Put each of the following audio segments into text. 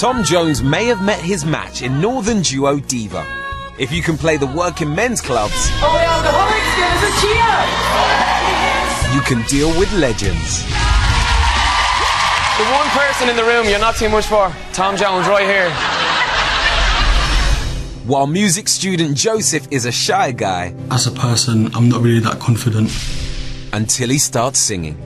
Tom Jones may have met his match in northern duo Diva. If you can play the working men's clubs, Oh, the alcoholics give us a cheer! you can deal with legends. The one person in the room you're not too much for, Tom Jones, right here. While music student Joseph is a shy guy As a person, I'm not really that confident. until he starts singing.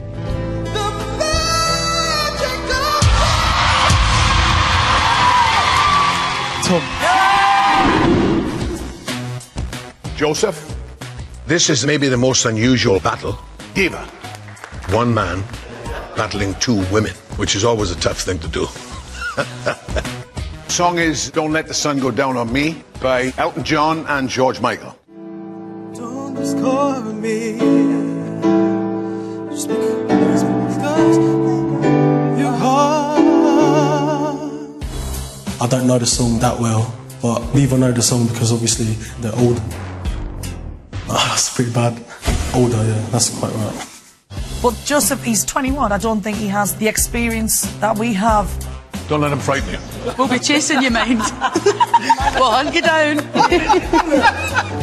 Joseph, this is maybe the most unusual battle. Diva. One man battling two women, which is always a tough thing to do. Song is Don't Let the Sun Go Down on Me by Elton John and George Michael. Don't discover me. Just because, because I don't know the song that well, but neither know the song because obviously they're old. Ah, that's pretty bad. Older, yeah, that's quite right. But Joseph, he's 21. I don't think he has the experience that we have. Don't let him frighten you. We'll be chasing you, mind. we'll hunt you down.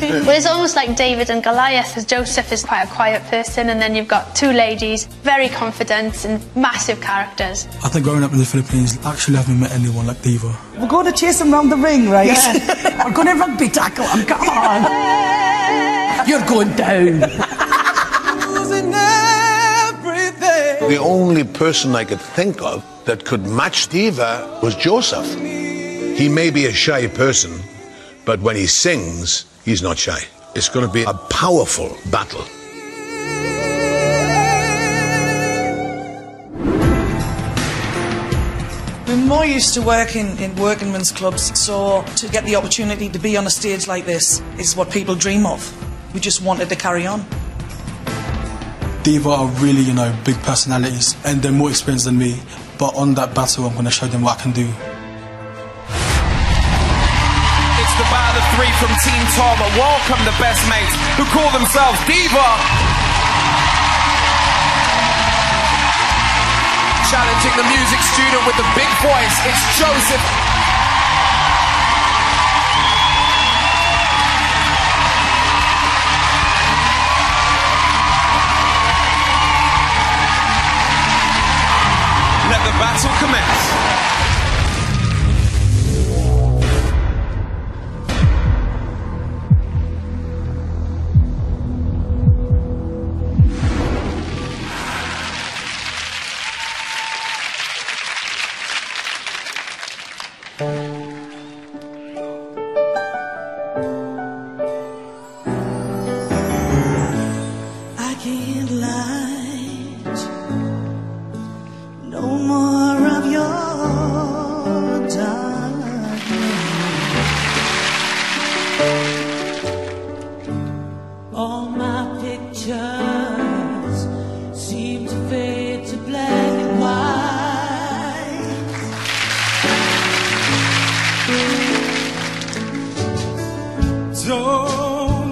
Well, it's almost like David and Goliath, because Joseph is quite a quiet person, and then you've got two ladies, very confident and massive characters. I think growing up in the Philippines, actually, I actually haven't met anyone like Diva. We're going to chase him round the ring, right? We're going to rugby tackle him. Come on. You're going down. The only person I could think of that could match Diva was Joseph. He may be a shy person, but when he sings, he's not shy. It's going to be a powerful battle. We're more used to working in working men's clubs, so to get the opportunity to be on a stage like this is what people dream of. We just wanted to carry on. Diva are really, you know, big personalities and they're more experienced than me. But on that battle, I'm going to show them what I can do. From Team Tom. Welcome the best mates who call themselves Diva. Challenging the music student with the big voice, it's Joseph. Let the battle commence.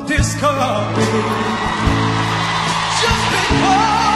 Discard me. Just because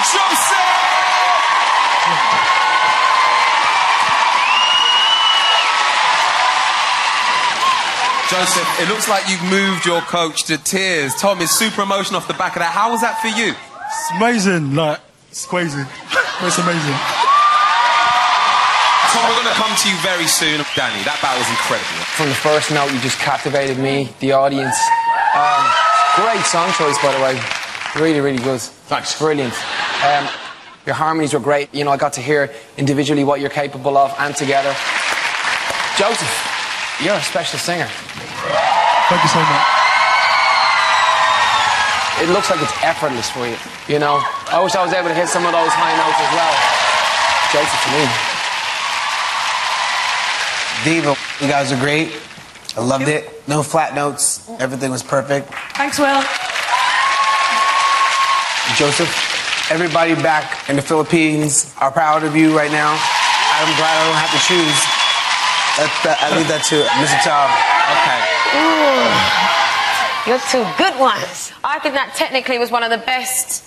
Joseph! Joseph, it looks like you've moved your coach to tears. Tom is super emotional off the back of that. How was that for you? It's amazing. Like, it's crazy. it's amazing. Tom, we're going to come to you very soon. Danny, that battle was incredible. From the first note, you just captivated me, the audience. Um, great song choice, by the way. Really, really good. Thanks. Brilliant. Um, your harmonies were great. You know, I got to hear individually what you're capable of and together. Joseph, you're a special singer. Thank you so much. It looks like it's effortless for you. You know, I wish I was able to hit some of those high notes as well. Joseph, for me. Diva, you guys are great. I loved it. No flat notes. Everything was perfect. Thanks, Will. Joseph, everybody back in the Philippines are proud of you right now. I'm glad I don't have to choose. That, that, I leave that to Mr. Tom. Okay. You're two good ones. I think that technically was one of the best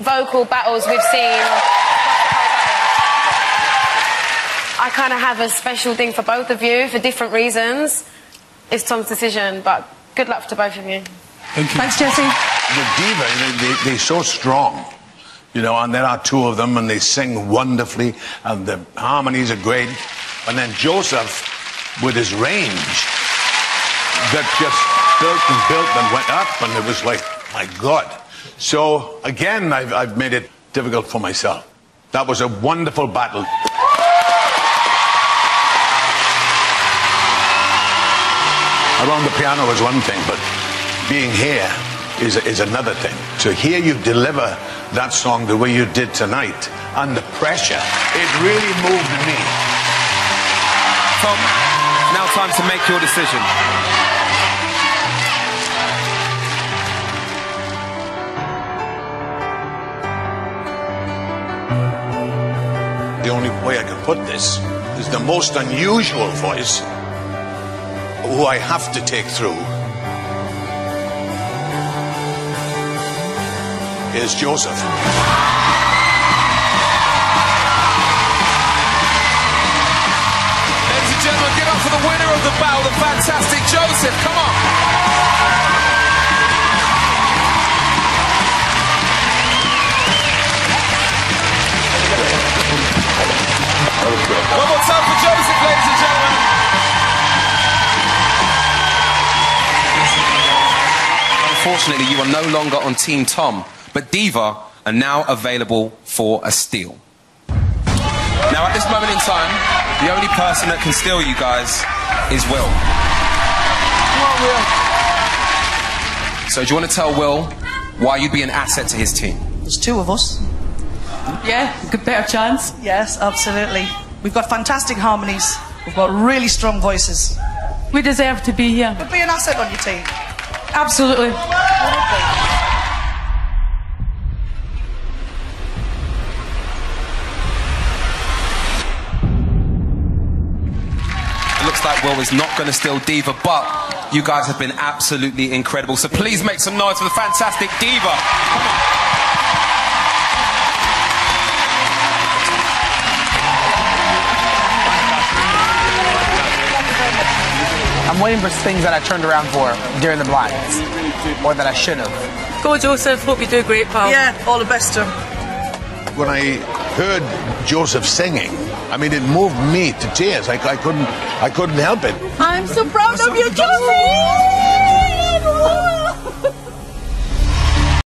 vocal battles we've seen. I kind of have a special thing for both of you for different reasons. It's Tom's decision, but good luck to both of you. Thank you. Thanks, Jessie. The diva, they, they, they're so strong. You know, and there are two of them, and they sing wonderfully, and the harmonies are great. And then Joseph, with his range, that just built and built and went up, and it was like, my God. So, again, I've, I've made it difficult for myself. That was a wonderful battle. Around the piano was one thing, but being here is, is another thing. To hear you deliver that song the way you did tonight, under pressure, it really moved me. Tom, now time to make your decision. The only way I can put this is the most unusual voice who I have to take through is Joseph. Ladies and gentlemen, give up for the winner of the battle, the fantastic Joseph. Come on. One more time for Joseph, ladies and gentlemen. Unfortunately, you are no longer on Team Tom, but Diva are now available for a steal. Now, at this moment in time, the only person that can steal you guys is Will. So, do you want to tell Will why you'd be an asset to his team? There's two of us. Yeah, good better chance. Yes, absolutely. We've got fantastic harmonies. We've got really strong voices. We deserve to be here. We'd be an asset on your team. Absolutely. It like Will is not going to steal Diva, but you guys have been absolutely incredible. So please make some noise for the fantastic Diva. I'm waiting for things that I turned around for during the blinds, or that I should have. Go, Joseph. Hope you do great, pal. Yeah, all the best to him. When I heard Joseph singing, I mean, it moved me to tears. I, I couldn't, I couldn't help it. I'm so proud of you, Josie.